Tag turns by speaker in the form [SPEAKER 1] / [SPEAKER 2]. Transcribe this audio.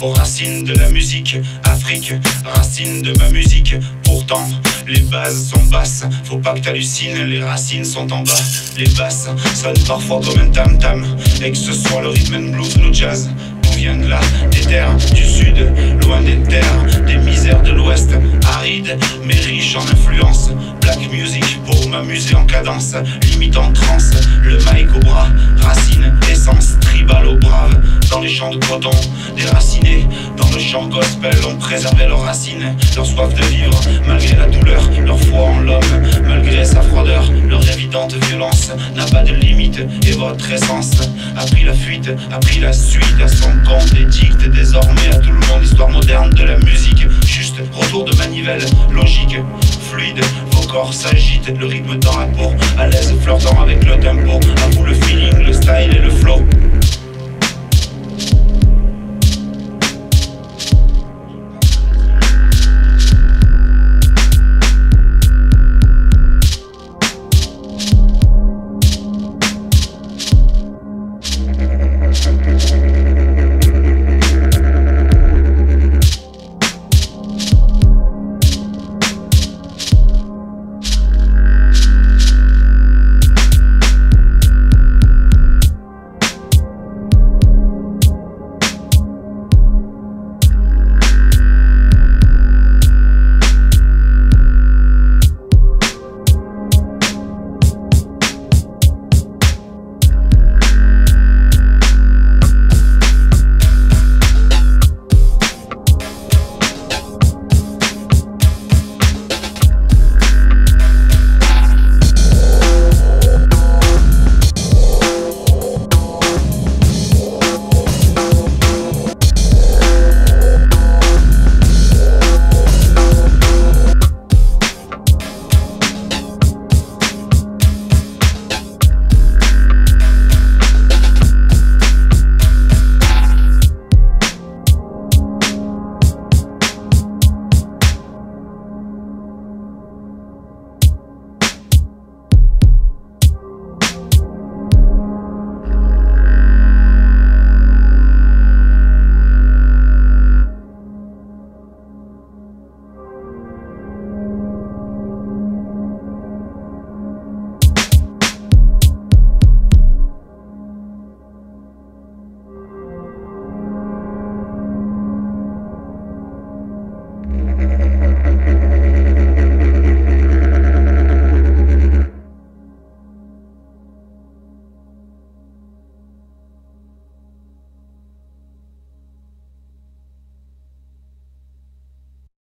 [SPEAKER 1] aux racines de la musique. Afrique, racine de ma musique. Pourtant, les bases sont basses, faut pas que t'hallucines, les racines sont en bas. Les basses sonnent parfois comme un tam-tam, et que ce soit le rhythm and blues ou jazz. Nous viennent là, des terres du sud, loin des terres, des misères de l'ouest, arides mais riches en influence. Black music m'amuser en cadence, limite en transe, le mic au bras, racine, essence, tribal au brave. Dans les champs de coton, déracinés, dans le champ gospel, on préservait leurs racines, leur soif de vivre, malgré la douleur, leur foi en l'homme, malgré sa froideur, leur évidente violence n'a pas de limite, et votre essence a pris la fuite, a pris la suite à son compte et dicte désormais à tout le monde l'histoire moderne de la musique. Juste retour de manivelle, logique, fluide, vos corps s'agitent, le rythme